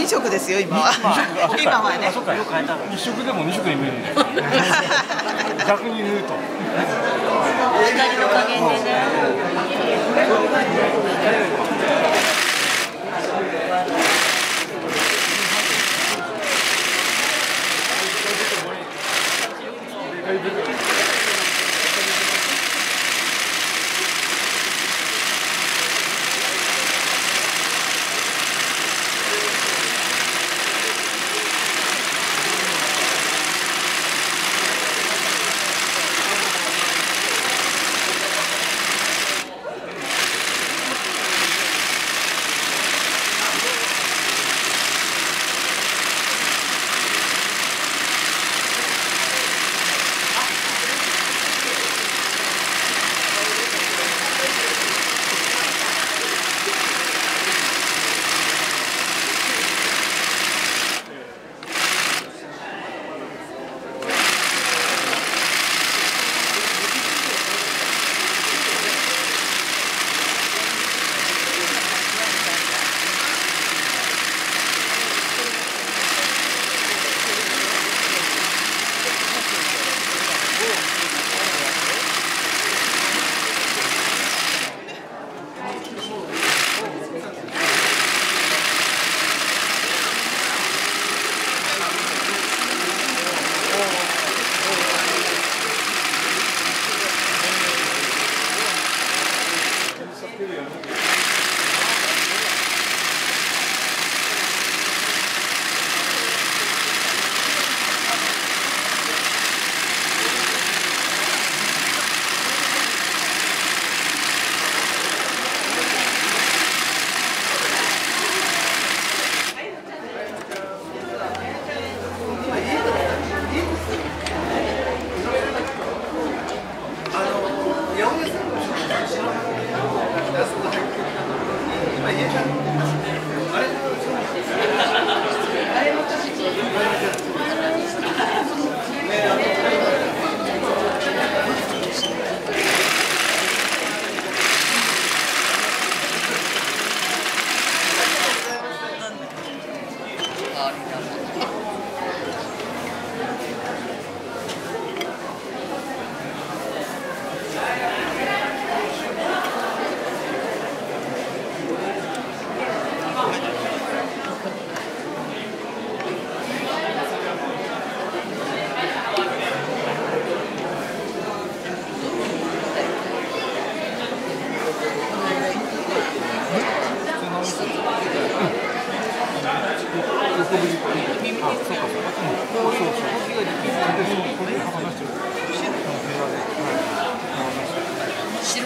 飲食ですよ今は。今はね。一色でも二色に見える 逆に言うと。光の加減でね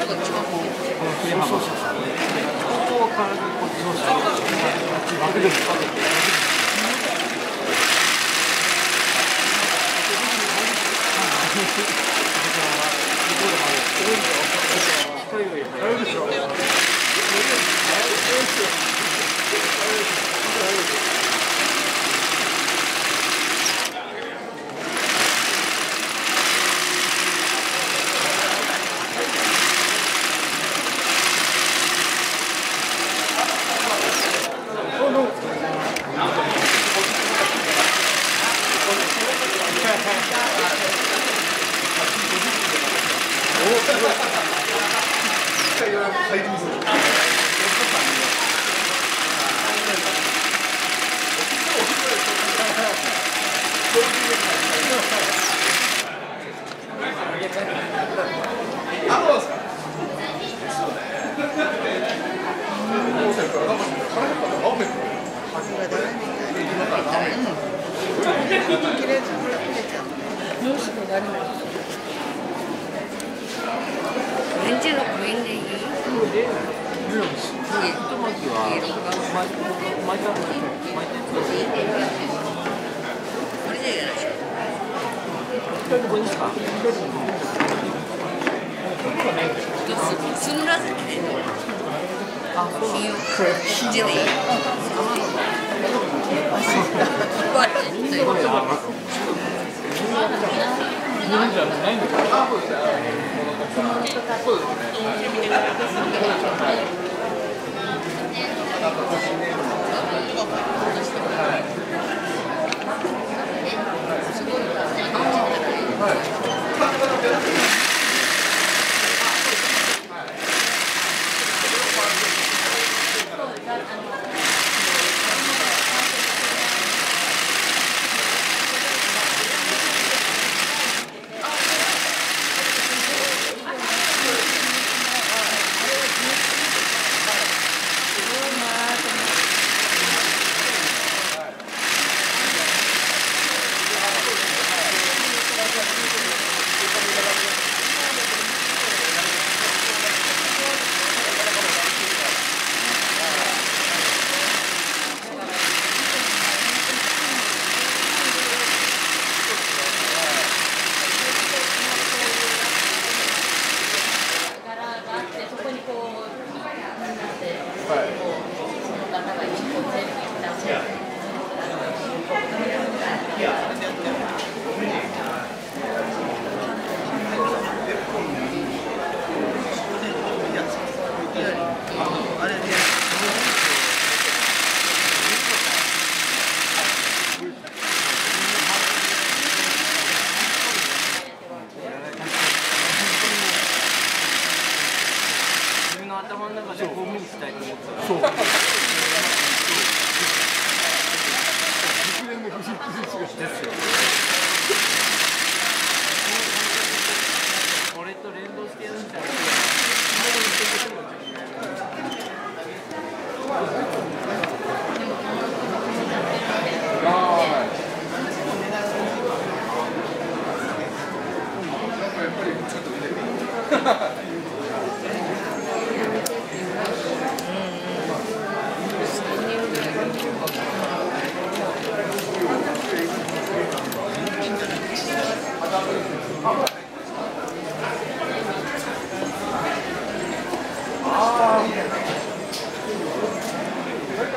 白が一番多いレン一つスンラズキでひよジェリー壊れてという日本じゃないそうですね。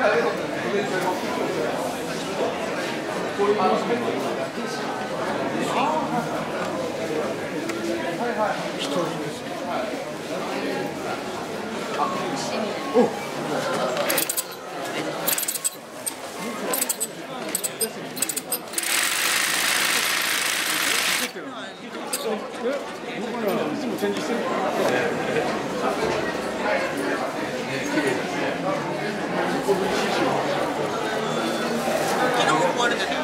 人らいつも展示してるから昨日も壊れてたよ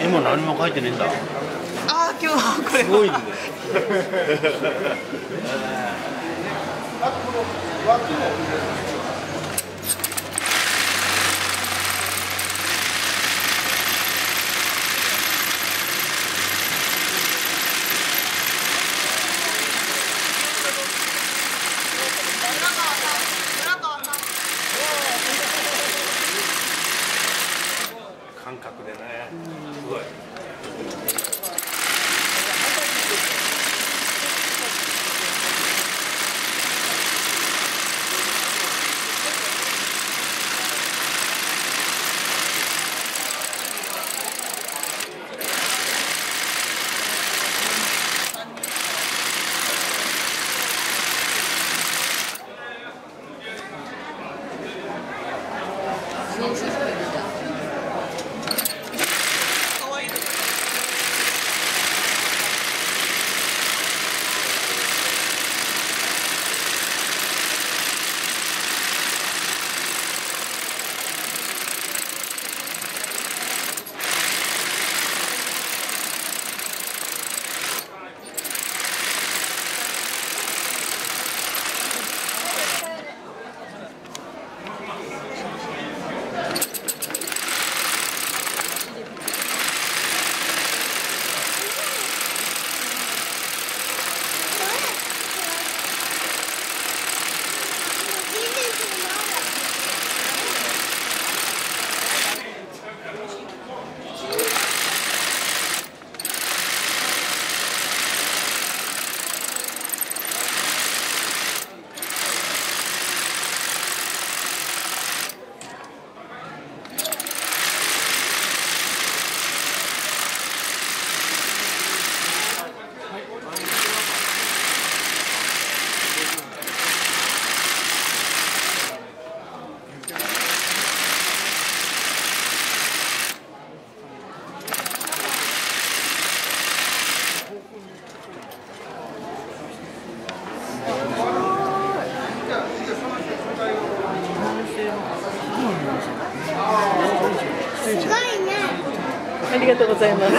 絵も何も書いてねえんだ。ああ今日はこれすごいね。感覚でね。すごい。公司是很低的。がとうございます。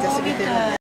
じゃあ過ぎてる